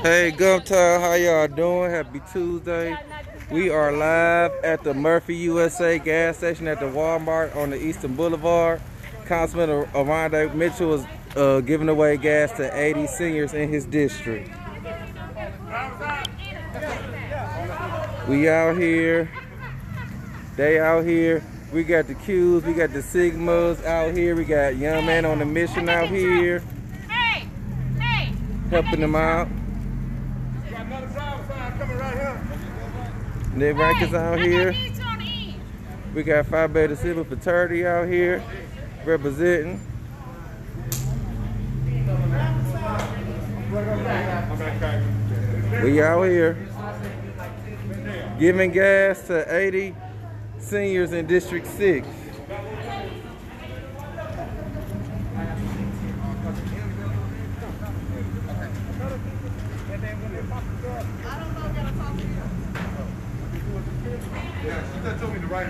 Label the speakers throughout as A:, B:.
A: Hey, Gumptown, how y'all doing? Happy Tuesday. We are live at the Murphy USA gas station at the Walmart on the Eastern Boulevard. Councilman Oronde Mitchell was uh, giving away gas to 80 seniors in his district. We out here. They out here. We got the Qs, we got the Sigmas out here. We got Young Man on the Mission out here. Helping them out. They rankers out here. We got Phi Beta Sigma fraternity out here representing. We out here giving gas to 80 seniors in District 6.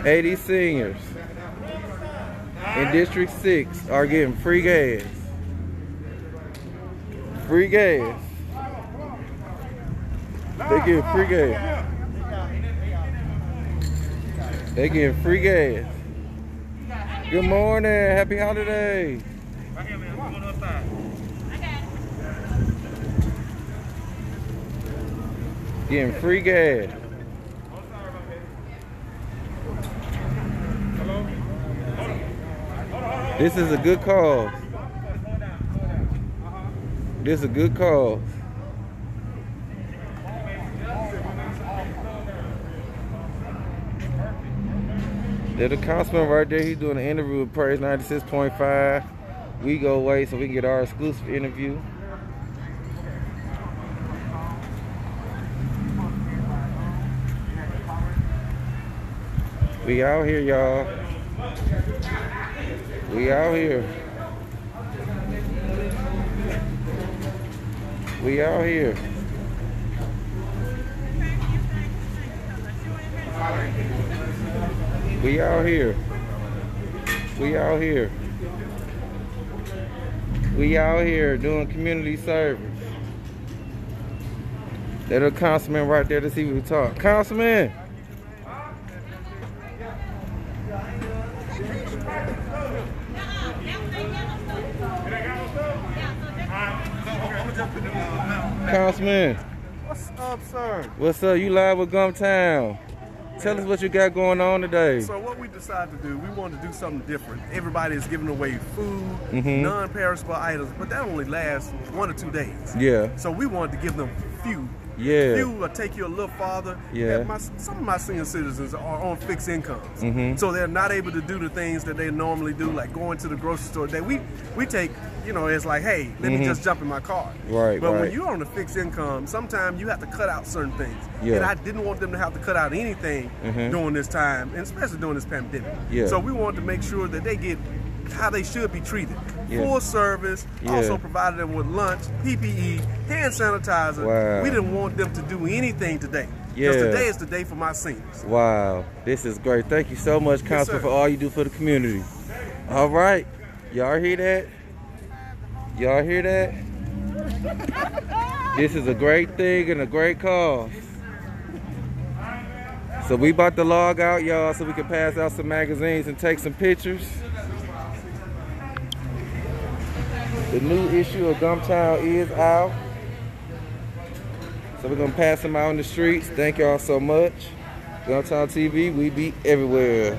A: Eighty seniors in District 6 are getting free gas. Free gas. They get free gas. They get free gas. Good morning. Happy holidays. Getting free gas. This is a good cause. This is a good cause. There's a councilman right there. He's doing an interview with Praise 96.5. We go away so we can get our exclusive interview. We out here, y'all. We out here. We out here. We out here. We out here. We out here doing community service. There's a councilman right there to see what we talk. Councilman! Councilman.
B: What's up, sir?
A: What's up? You live with Gumptown. Tell us what you got going on today.
B: So what we decided to do, we wanted to do something different. Everybody is giving away food,
A: Mhm.
B: non-perishable items, but that only lasts one or two days.
A: Yeah.
B: So we wanted to give them few.
A: Yeah.
B: Few will take you a little farther.
A: Yeah.
B: My, some of my senior citizens are on fixed incomes,
A: Mhm.
B: so they're not able to do the things that they normally do, like going to the grocery store. That we we take, you know, it's like, hey, let
A: Mhm.
B: me just jump in my car.
A: Right,
B: But when you're on a fixed income, sometimes you have to cut out certain things.
A: Yeah.
B: And I didn't want them to have to cut out anything
A: Mhm.
B: during this time, and especially during this pandemic.
A: Yeah.
B: So we wanted to make sure that they get how they should be treated.
A: Yeah.
B: Full service,
A: Yeah.
B: also provided them with lunch, PPE, hand sanitizer.
A: Wow.
B: We didn't want them to do anything today.
A: Yeah.
B: Because today is the day for my seniors.
A: Wow, this is great. Thank you so much, Councilman,
B: sir.
A: for all you do for the community. All right, y'all hear that? Y'all hear that? this is a great thing and a great cause. So we about to log out, y'all, so we can pass out some magazines and take some pictures. The new issue of Gumptown is out. So we're gonna pass them out in the streets. Thank y'all so much. Gumptown TV, we be everywhere.